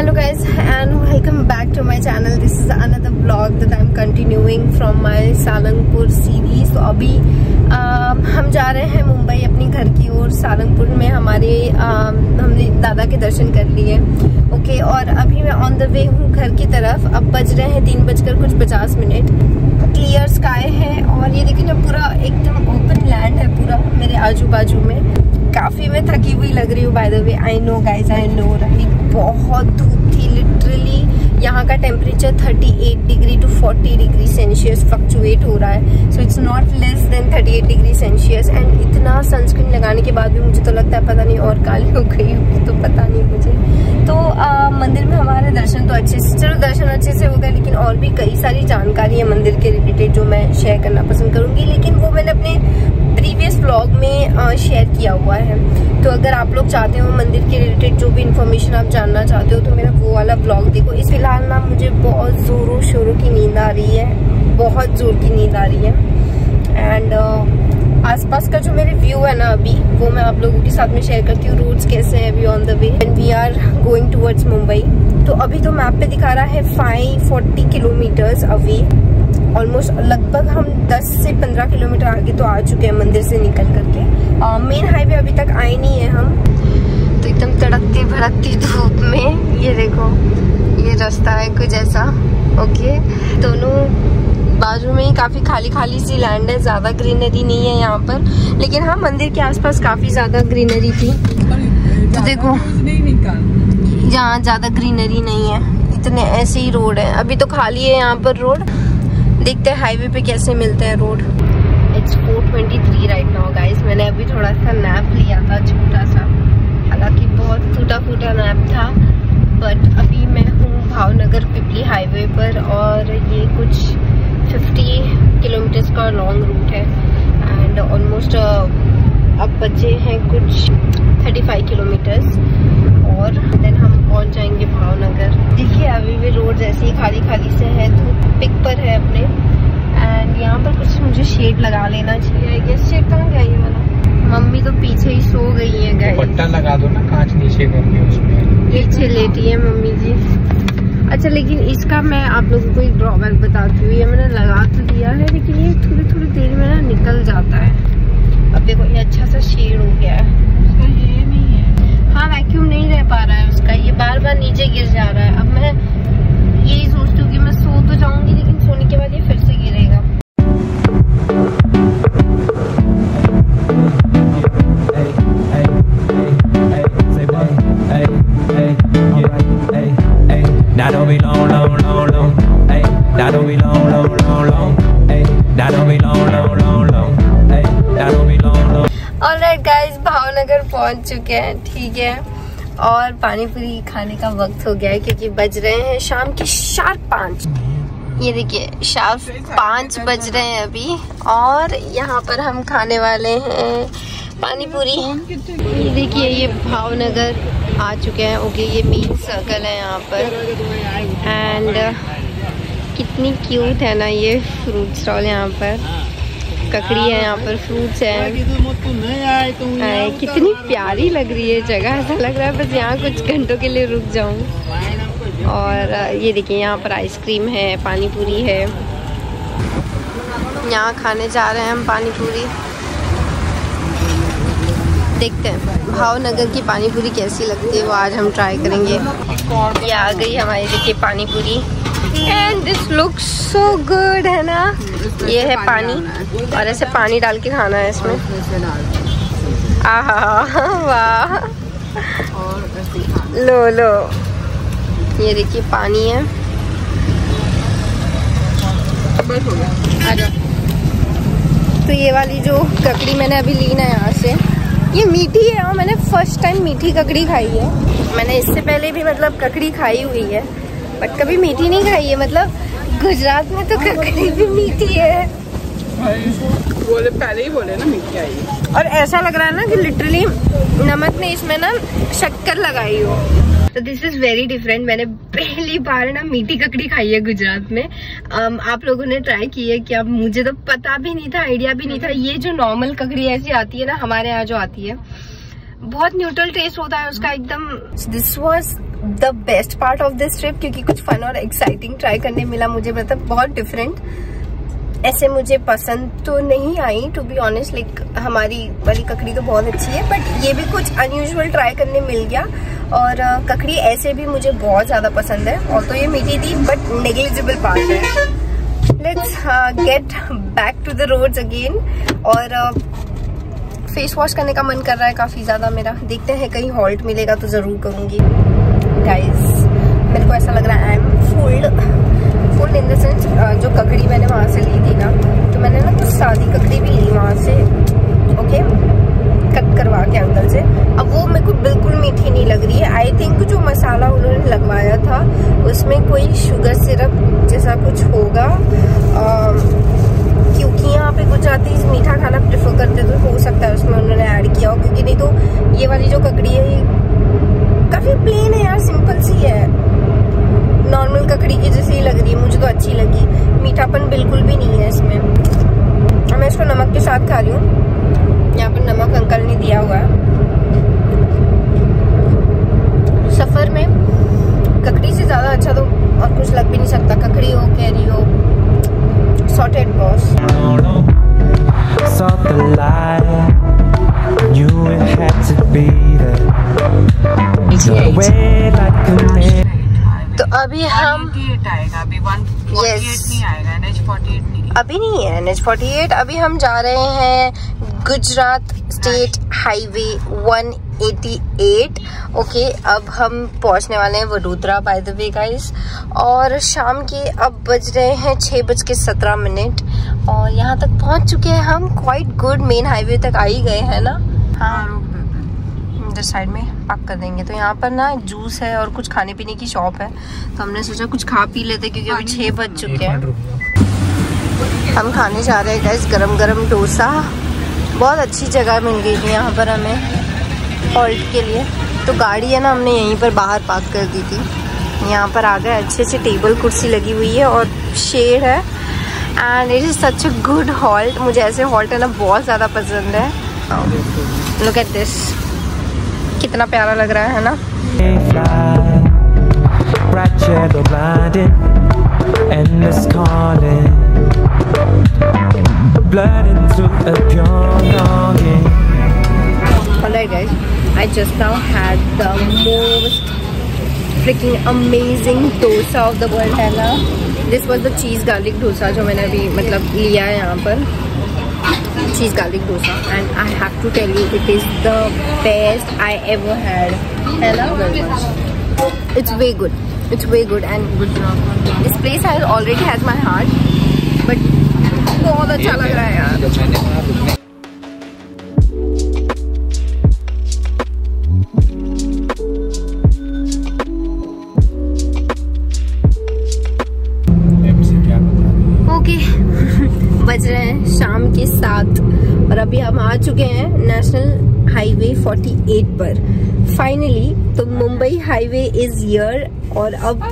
hello guys and welcome back to my channel. This is another vlog that i'm continuing from my Salangpur series तो अभी आ, हम जा रहे हैं मुंबई अपने घर की ओर सालंगपुर में हमारे आ, हमने दादा के दर्शन कर लिए। ओके और अभी मैं ऑन द वे हूँ घर की तरफ़। अब बज रहे हैं तीन बजकर कुछ पचास मिनट। क्लियर स्काई है और ये देखिए ना पूरा एकदम ओपन लैंड है पूरा मेरे आजू बाजू में। काफ़ी मैं थकी हुई लग रही हूँ by the way I know guys I know right बहुत धूप थी लिटरली यहाँ का temperature 38 degree to 40 degree Celsius fluctuate हो रहा है. So it's not less than 38 degree Celsius and इतना सनस्क्रीन लगाने के बाद भी मुझे तो लगता है पता नहीं और काली हो गई होगी तो पता नहीं मुझे. तो आ, मंदिर में हमारे दर्शन तो अच्छे से चलो दर्शन अच्छे से हो गए लेकिन और भी कई सारी जानकारी है मंदिर के रिलेटेड जो मैं शेयर करना पसंद करूँगी. लेकिन वो मैंने अपने ब्लॉग में शेयर किया हुआ है। तो अगर आप लोग चाहते हो मंदिर के रिलेटेड जो भी इन्फॉर्मेशन आप जानना चाहते हो तो मेरा वो वाला ब्लॉग देखो। इस फ़िलहाल ना मुझे बहुत ज़ोरों शोरों की नींद आ रही है। बहुत ज़ोर की नींद आ रही है। एंड आसपास का जो मेरे व्यू है ना अभी, वो मैं आप लोगों के साथ में शेयर करती हूँ। रोड्स कैसे हैं अभी on the way and we are going towards Mumbai तो अभी तो मैप पे दिखा रहा है five forty kilometres away almost लगभग हम 10 से 15 किलोमीटर आगे तो आ चुके हैं मंदिर से निकल करके। मेन हाईवे अभी तक आए नहीं है हम। तो एकदम तड़कती भड़कती धूप में, ये देखो, ये रास्ता है कुछ ऐसा ओके दोनों बाजू में ही काफ़ी खाली खाली सी लैंड है, ज़्यादा ग्रीनरी नहीं है यहाँ पर। लेकिन हाँ मंदिर के आसपास काफ़ी ज़्यादा ग्रीनरी थी। तो देखो, यहाँ ज़्यादा ग्रीनरी नहीं है। इतने ऐसे ही रोड है। अभी तो खाली है यहाँ पर रोड देखते हैं हाईवे पे कैसे मिलते हैं road it's 423 right now guys मैंने अभी थोड़ा सा नैप लिया था, छोटा सा. हालाँकि बहुत टूटा फूटा नैप था बट अभी मैं हूँ भावनगर पिपली हाईवे पर और ये कुछ 50 किलोमीटर्स का लॉन्ग रूट है एंड ऑलमोस्ट अब बचे हैं कुछ 35 किलोमीटर्स और देन हम पहुँच जाएँगे भावनगर. देखिए, अभी भी रोड जैसे ही खाली खाली से है धूप पिक पर है अपने. मुझे शेड लगा लेना चाहिए शेड कहाँ गया ये वाला? मम्मी तो पीछे ही सो गई है गए पट्टा लगा दो ना कांच नीचे करके उसमें। पीछे लेटी है मम्मी जी। अच्छा लेकिन इसका मैं आप लोगों को एक ड्रॉबैक बताती हूँ। ये मैंने लगा तो दिया है लेकिन ये थोड़ी थोड़ी देर में ना निकल जाता है। अब देखो ये अच्छा सा शेड हो गया है। उसका ये नहीं है। हाँ वैक्यूम नहीं रह पा रहा है उसका। ये बार बार नीचे गिर जा रहा है। अब मैं है और पानी पूरी खाने का वक्त हो गया है क्योंकि बज रहे हैं शाम के शार्प पाँच। ये देखिए शार्प पाँच बज रहे हैं अभी और यहाँ पर हम खाने वाले हैं पानी पूरी ये देखिए ये भावनगर आ चुके हैं। ओके ये मेन सर्कल है यहाँ पर। एंड कितनी क्यूट है ना ये फ्रूट स्टॉल यहाँ पर। ककड़ी है यहाँ पर फ्रूट्स हैं। कितनी प्यारी लग रही है जगह ऐसा लग रहा है बस यहाँ कुछ घंटों के लिए रुक जाऊँ। और ये देखिए यहाँ पर आइसक्रीम है पानी पूरी है। यहाँ खाने जा रहे हैं हम पानी पूरी देखते हैं भावनगर की पानी पूरी कैसी लगती है वो आज हम ट्राई करेंगे। ये आ गई हमारी देखिए पानी पूरी and this look so good है ना? ये है पानी। और ऐसे पानी डाल के खाना है इसमें। वाह। लो लो। ये देखिए, पानी है। तो ये वाली जो ककड़ी मैंने अभी ली ना यहाँ से, ये मीठी है और मैंने फ़र्स्ट टाइम मीठी ककड़ी खाई है। मैंने इससे पहले भी मतलब ककड़ी खाई हुई है बट कभी मीठी नहीं खाई है मतलब गुजरात में तो ककड़ी भी मीठी है। बोले पहले ही बोले ना मीठी आई और ऐसा लग रहा है ना कि लिटरली नमक ने इसमें ना शक्कर लगाई हो। तो दिस इज़ वेरी डिफरेंट मैंने पहली बार ना मीठी ककड़ी खाई है गुजरात में। Um, आप लोगों ने ट्राई की है क्या मुझे तो पता भी नहीं था आइडिया भी नहीं था। ये जो नॉर्मल ककड़ी ऐसी आती है ना हमारे यहाँ जो आती है बहुत न्यूट्रल टेस्ट होता है उसका एकदम। This was the best part of this trip क्योंकि कुछ फन और एक्साइटिंग ट्राई करने मिला मुझे मतलब बहुत डिफरेंट ऐसे मुझे पसंद तो नहीं I to be honest like हमारी वाली ककड़ी तो बहुत अच्छी है बट ये भी कुछ अनयूजल ट्राई करने मिल गया। और ककड़ी ऐसे भी मुझे बहुत ज़्यादा पसंद है और तो ये मीठी थी बट नेग्लिजिबल पार्ट है। Let's get back to the roads again और फेस uh, वॉश करने का मन कर रहा है काफ़ी ज़्यादा मेरा। देखते हैं कहीं हॉल्ट मिलेगा तो ज़रूर करूँगी। गाइस मेरे को ऐसा लग रहा है आई एम है एच फोर्टी एट अभी हम जा रहे हैं गुजरात स्टेट हाईवे 188 ओके अब हम पहुँचने वाले हैं Vadodara by the way guys और शाम के अब बज रहे हैं छः बज के सत्रह मिनट. और यहाँ तक पहुँच चुके हैं हम. क्वाइट गुड मेन हाईवे तक आ ही गए हैं ना? हाँ इधर साइड में पाक कर देंगे. तो यहाँ पर ना जूस है और कुछ खाने पीने की शॉप है. तो हमने सोचा कुछ खा पी लेते क्योंकि अभी छः बज चुके हैं। हम खाने जा रहे हैं गैस गरम गरम डोसा। बहुत अच्छी जगह मिल गई थी यहाँ पर हमें हॉल्ट के लिए। तो गाड़ी है ना, हमने यहीं पर बाहर पार्क कर दी थी। यहाँ पर आ गए अच्छे अच्छे टेबल कुर्सी लगी हुई है और शेड है। And it is such a good halt मुझे ऐसे हॉल्ट है ना बहुत ज़्यादा पसंद है। लुक एट दिस कितना प्यारा लग रहा है ना? Alright guys, I just now had the most freaking amazing dosa of the world है ना This was the cheese garlic dosa जो मैंने अभी मतलब लिया है यहाँ पर cheese garlic dosa and I have to tell you it is the best I ever had Hello? it's way good it's way good and this place has already has my heart but बहुत अच्छा लग रहा है यार। बज रहे हैं शाम के सात और अभी हम आ चुके हैं नेशनल हाईवे 48 पर। फाइनली तो मुंबई हाईवे इज़ ईयर और अब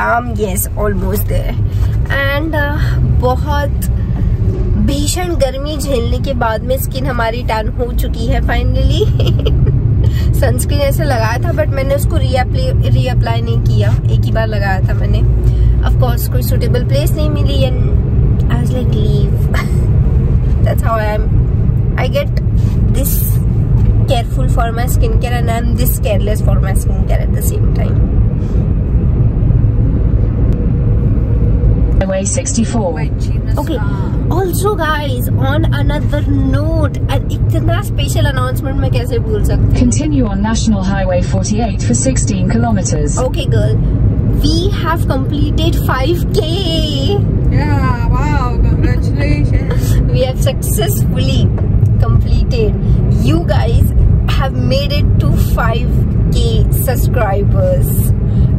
आम यस ऑलमोस्ट देयर एंड बहुत भीषण गर्मी झेलने के बाद में स्किन हमारी टर्न हो चुकी है फाइनली सनस्क्रीन ऐसे लगाया था बट मैंने उसको रीअप्लाई नहीं किया एक ही बार लगाया था मैंने ऑफ़ कोर्स कोई सुटेबल प्लेस नहीं मिली and I was like, leave. That's how I am. I get this careful for my skincare and I'm this careless for my skincare at the same time. Highway 64. Okay. Also guys, on another note, an इतना special announcement मैं कैसे भूल सकती Continue on National Highway 48 for 16 kilometers. Okay girl, we have completed 5k. Yeah, wow, congratulations. we have successfully completed. You guys have made it to 5k subscribers.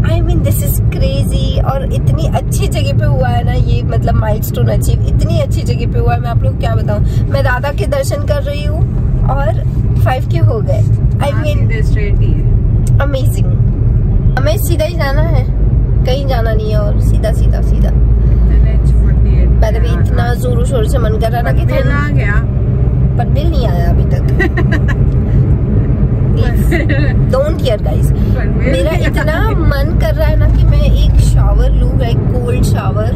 I mean this is crazy और इतनी अच्छी जगह पे हुआ है ना ये मतलब माइलस्टोन अचीव इतनी अच्छी जगह पे हुआ है। मैं आप लोग क्या बताऊँ? मैं दादा के दर्शन कर रही हूँ और फाइव के हो गए। आई मीन अमेजिंग हमें सीधा ही जाना है। कहीं जाना नहीं है और सीधा सीधा सीधा। मैंने भी इतना जोरों शोर से मन कर रहा था कि गया। पर बिल नहीं आया अभी तक। डोंट हियर गाइस मेरा इतना मन कर रहा है ना कि मैं एक शावर लूँ लाइक कोल्ड शावर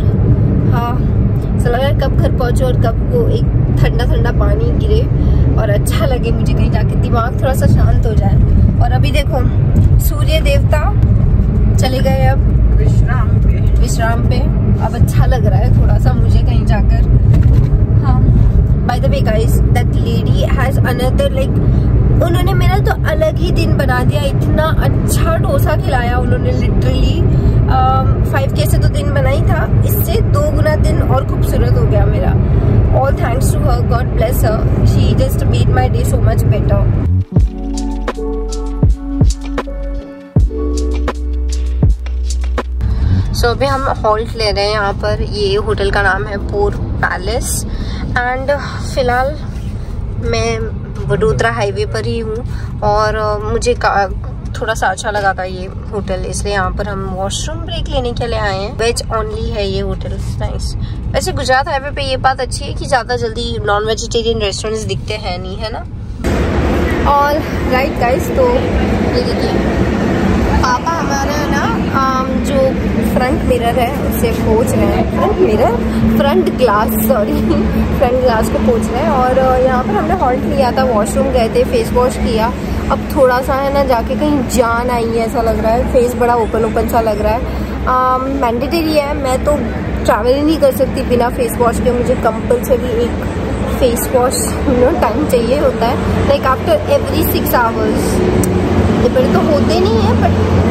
हाँ ऐसा लग रहा है कब घर पहुंचो और कब वो एक ठंडा ठंडा पानी गिरे और अच्छा लगे मुझे कहीं जाके। दिमाग थोड़ा सा शांत हो जाए। और अभी देखो सूर्य देवता चले गए अब। विश्राम पे। विश्राम पे। अब अच्छा लग रहा है थोड़ा सा मुझे कहीं जाकर। हाँ। By the way guys that lady has another like उन्होंने मेरा तो अलग ही दिन बना दिया। इतना अच्छा डोसा खिलाया उन्होंने लिटरली फाइव के से तो दिन बना ही था। इससे दो गुना दिन और खूबसूरत हो गया मेरा। All thanks to her God bless her she just made my day so much better so अभी हम हॉल्ट ले रहे हैं यहाँ पर। ये होटल का नाम है पोर पैलेस एंड फ़िलहाल मैं वडोदरा हाईवे पर ही हूँ और मुझे थोड़ा सा अच्छा लगा था ये होटल, इसलिए यहाँ पर हम वॉशरूम ब्रेक लेने के लिए आए हैं। वेज ओनली है ये होटल नाइस वैसे गुजरात हाईवे पे ये बात अच्छी है कि ज़्यादा जल्दी नॉन वेजिटेरियन रेस्टोरेंट्स दिखते हैं नहीं, है ना? और राइट गाइस तो ये देखिए, पापा हमारा ना जो फ्रंट मिरर है, उसे पोच रहे हैं। Front mirror front glass sorry front glass को पोछ रहे हैं और यहाँ पर हमने हॉल्ट लिया था वॉशरूम गए थे फेस वॉश किया। अब थोड़ा सा है ना, जाके कहीं जान आई है, ऐसा लग रहा है। फेस बड़ा ओपन ओपन सा लग रहा है। मैंडेटरी है, मैं तो ट्रैवल ही नहीं कर सकती बिना फेस वॉश के। मुझे कंपलसरी एक फेस वॉश नो टाइम चाहिए होता है। Like after every six hours ये बड़े तो होते नहीं है but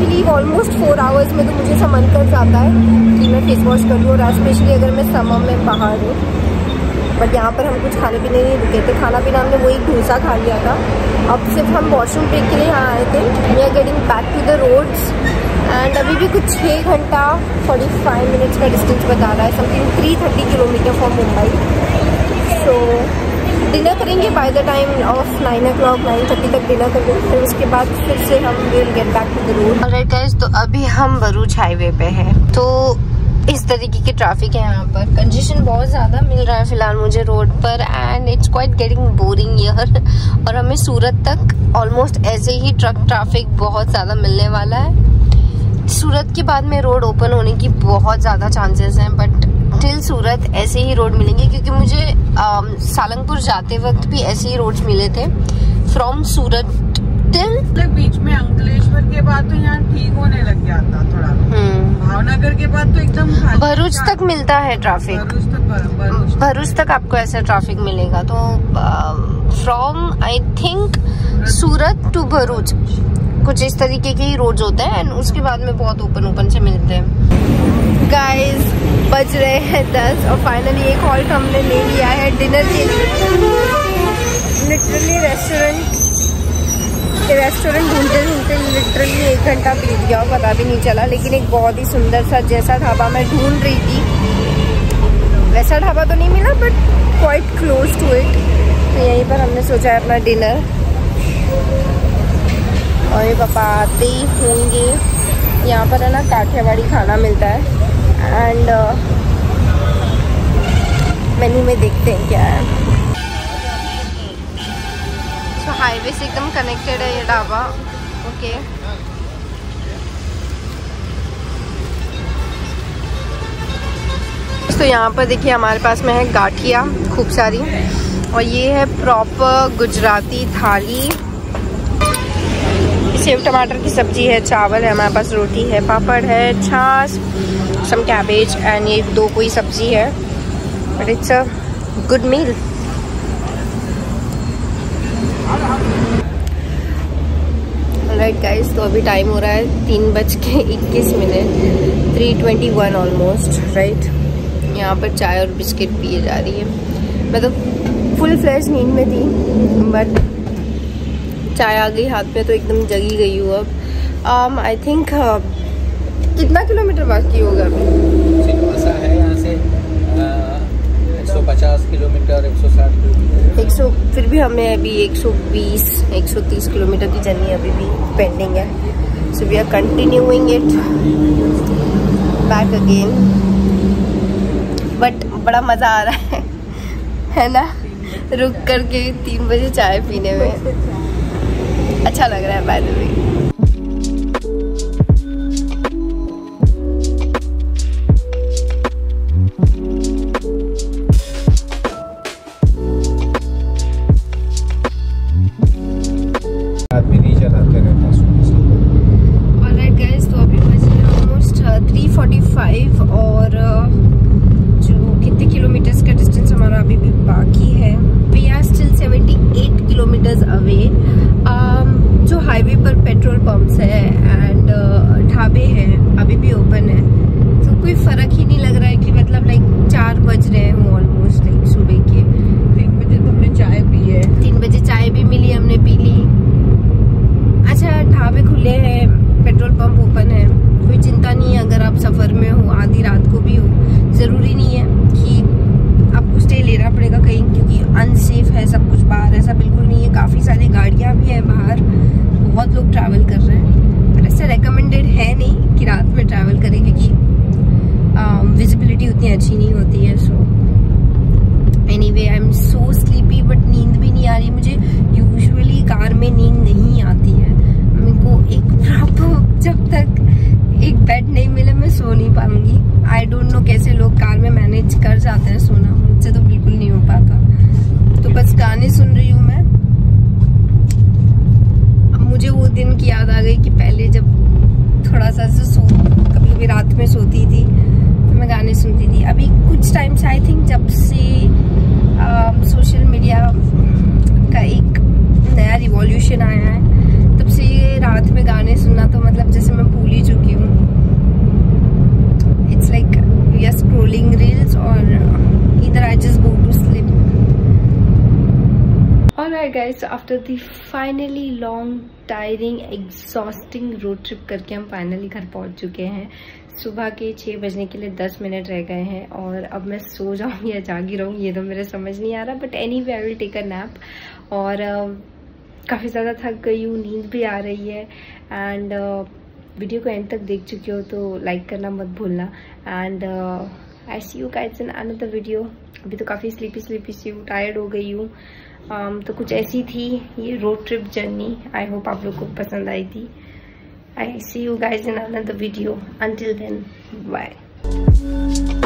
believe almost four hours में तो मुझे ऐसा मन कर जाता है। कि मैं फेस वॉश कर लूँ और स्पेशली अगर मैं समर में बाहर हूँ। बट यहाँ पर हम कुछ खाने पीने नहीं रुके थे। खाना पीना हमने वही डोसा खा लिया था। अब सिर्फ़ हम वॉशरूम ब्रेक के लिए यहाँ आए थे। We are getting back to the roads and अभी भी कुछ छः घंटा फोर्टी फाइव मिनट्स का डिस्टेंस बता रहा है। Something three thirty kilometre from Mumbai so dinner करेंगे by the time of nine o'clock nine thirty तक डिनर करेंगे, फिर उसके बाद फिर से हम will get back to the road alright guys तो अभी हम भरूच हाईवे पे हैं। तो इस तरीके की ट्रैफ़िक है यहाँ पर। कंजेशन बहुत ज़्यादा मिल रहा है फ़िलहाल मुझे रोड पर and it's quite getting boring year और हमें सूरत तक ऑलमोस्ट ऐसे ही ट्रक ट्रैफ़िक बहुत ज़्यादा मिलने वाला है। सूरत के बाद में रोड ओपन होने की बहुत ज़्यादा चांसेस हैं बट टिल सूरत ऐसे ही रोड मिलेंगे क्योंकि मुझे अम, सालंगपुर जाते वक्त भी ऐसे ही रोड्स मिले थे। फ्रॉम सूरत टिल बीच में अंकलेश्वर के बाद तो यहाँ ठीक होने लग गया था थोड़ा। भावनगर के बाद तो एकदम भरूच तक मिलता है ट्रैफ़िक भरूच तक भरूच भरूच तक आपको ऐसा ट्रैफ़िक मिलेगा। तो from I think Surat to Bharuch कुछ इस तरीके के ही रोड्स होते हैं एंड उसके बाद में बहुत ओपन ओपन से मिलते हैं। गाइस बज रहे हैं दस, और फाइनली एक हॉल्ट हमने ले लिया है डिनर के लिए। लिटरली रेस्टोरेंट रेस्टोरेंट ढूंढते ढूंढते लिटरली एक घंटा बीत गया, और पता भी नहीं चला, लेकिन एक बहुत ही सुंदर सा जैसा ढाबा मैं ढूंढ रही थी। वैसा ढाबा तो नहीं मिला but quite close to it तो यहीं पर हमने सोचा है अपना डिनर और ये पापा आते ही होंगे। यहाँ पर है ना, काठियावाड़ी खाना मिलता है। एंड मेन्यू में देखते हैं क्या है। सो हाईवे से एकदम कनेक्टेड है ये ढाबा। ओके तो यहाँ पर देखिए हमारे पास में है गाठिया, खूब सारी। और ये है प्रॉपर गुजराती थाली। सेव टमाटर की सब्ज़ी है, चावल है, हमारे पास रोटी है, पापड़ है, छाछ सम कैबेज एंड ये दो कोई सब्ज़ी है। But it's a good meal right guys तो अभी टाइम हो रहा है तीन बज के इक्कीस minute. Three twenty one almost right यहाँ पर चाय और बिस्किट पिए जा रही है। मैं तो फुल फ्लैश नींद में थी बट चाय आ गई हाथ में तो एकदम जगी गई हूँ अब। आई um, थिंक कितना किलोमीटर बाकी होगा है से एक सौ पचास किलोमीटर एक सौ किलोमीटर। 100 फिर भी हमें अभी 120 130 किलोमीटर की जर्नी अभी भी पेंडिंग है। So we are continuing it back again but बड़ा मज़ा आ रहा है है ना? रुक करके तीन बजे चाय पीने में। अच्छा लग रहा है by the way petrol pumps है एंड ढाबे हैं अभी भी ओपन है। तो कोई फ़र्क ही नहीं लग रहा है कि मतलब लाइक चार बज रहे हैं ऑलमोस्ट लाइक सुबह के। तीन बजे तो हमने चाय पी है। तीन बजे चाय भी मिली हमने पी ली। अच्छा ढाबे खुले हैं पेट्रोल पंप ओपन है। कोई चिंता नहीं है अगर आप सफ़र में हो आधी रात को भी हो ज़रूरी नहीं है कि आपको स्टे लेना पड़ेगा कहीं क्योंकि अनसेफ है सब कुछ बाहर ऐसा बिल्कुल नहीं है। काफ़ी सारी गाड़ियाँ भी हैं बाहर। बहुत लोग ट्रैवल कर रहे हैं, पर ऐसे रेकमेंडेड है नहीं कि रात में ट्रैवल करें क्योंकि विजिबिलिटी उतनी अच्छी नहीं होती है so anyway I am so sleepy but नींद भी नहीं आ रही, मुझे यूजुअली कार में नींद नहीं आती है। मेरे को एक प्रॉपर जब तक एक बेड नहीं मिले, मैं सो नहीं पाऊँगी। आई डोंट नो कैसे लोग कार में मैनेज कर जाते हैं सोना, मुझसे तो बिल्कुल नहीं हो पाता। तो बस गाने सुन रही हूँ मैं। मुझे वो दिन की याद आ गई कि पहले जब थोड़ा सा सो, कभी कभी रात में सोती थी तो मैं गाने सुनती थी। अभी कुछ टाइम से आई थिंक जब से सोशल मीडिया का एक नया रिवॉल्यूशन आया है, तब से ये रात में गाने सुनना तो मतलब जैसे मैं भूल ही चुकी हूँ। It's like we are scrolling reels और इधर I just go to Alright guys, so after the finally long, tiring, exhausting road करके हम फाइनली घर पहुँच चुके हैं। सुबह के छः बजने के लिए दस मिनट रह गए हैं और अब मैं सो जाऊँ या जागी रहूँ ये तो मेरे समझ नहीं आ रहा but anyway I will take a nap और uh, काफ़ी ज़्यादा थक गई हूँ नींद भी आ रही है एंड uh, वीडियो को एंड तक देख चुके हो तो लाइक करना मत भूलना and I see you guys in another video अभी तो काफ़ी स्लीपी स्लीपी सी हूँ टायर्ड हो गई हूँ। Um, तो कुछ ऐसी थी ये road trip journey I hope आप लोग को पसंद आई थी। I see you guys in another video until then bye